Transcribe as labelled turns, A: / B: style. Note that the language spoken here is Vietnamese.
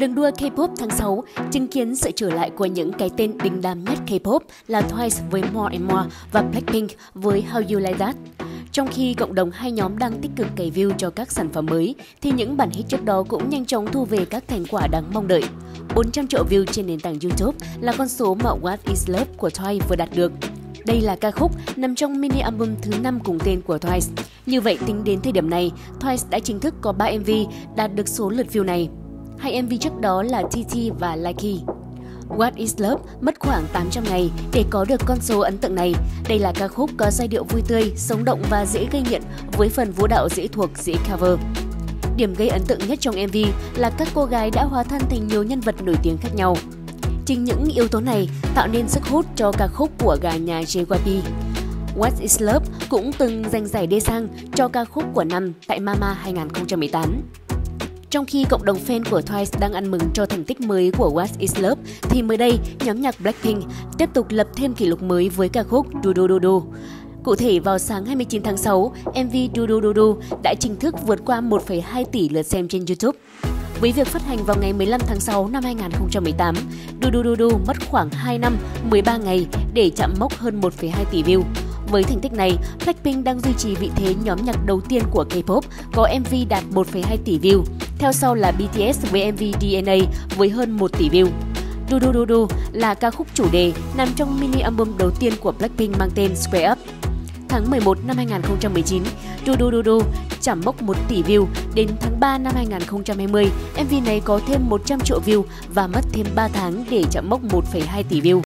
A: Đường đua K-pop tháng 6 chứng kiến sự trở lại của những cái tên đình đám nhất K-pop là Twice với More and More và Blackpink với How You Like That. Trong khi cộng đồng hai nhóm đang tích cực cày view cho các sản phẩm mới, thì những bản hit trước đó cũng nhanh chóng thu về các thành quả đáng mong đợi. 400 triệu view trên nền tảng YouTube là con số mà What Is Love của Twice vừa đạt được. Đây là ca khúc nằm trong mini album thứ 5 cùng tên của Twice. Như vậy, tính đến thời điểm này, Twice đã chính thức có 3 MV đạt được số lượt view này. Hai MV trước đó là TT và Likey. What is Love mất khoảng 800 ngày để có được con số ấn tượng này. Đây là ca khúc có giai điệu vui tươi, sống động và dễ gây nghiện với phần vũ đạo dễ thuộc, dễ cover. Điểm gây ấn tượng nhất trong MV là các cô gái đã hóa thân thành nhiều nhân vật nổi tiếng khác nhau. Chính những yếu tố này tạo nên sức hút cho ca khúc của gà nhà JYP. What is Love cũng từng giành giải đê sang cho ca khúc của năm tại Mama 2018. Trong khi cộng đồng fan của Twice đang ăn mừng cho thành tích mới của What Is Love, thì mới đây, nhóm nhạc Blackpink tiếp tục lập thêm kỷ lục mới với ca khúc Do Do Do Do. Cụ thể, vào sáng 29 tháng 6, MV Do Do Do Do đã chính thức vượt qua 1,2 tỷ lượt xem trên YouTube. Với việc phát hành vào ngày 15 tháng 6 năm 2018, Do Do Do Do mất khoảng 2 năm, 13 ngày để chạm mốc hơn 1,2 tỷ view. Với thành tích này, Blackpink đang duy trì vị thế nhóm nhạc đầu tiên của K-pop có MV đạt 1,2 tỷ view. Theo sau là BTS với MV DNA với hơn 1 tỷ view. Do Do Do Do là ca khúc chủ đề nằm trong mini album đầu tiên của Blackpink mang tên Square Up. Tháng 11 năm 2019, Do Do Do Do chạm mốc 1 tỷ view. Đến tháng 3 năm 2020, MV này có thêm 100 triệu view và mất thêm 3 tháng để chạm mốc 1,2 tỷ view.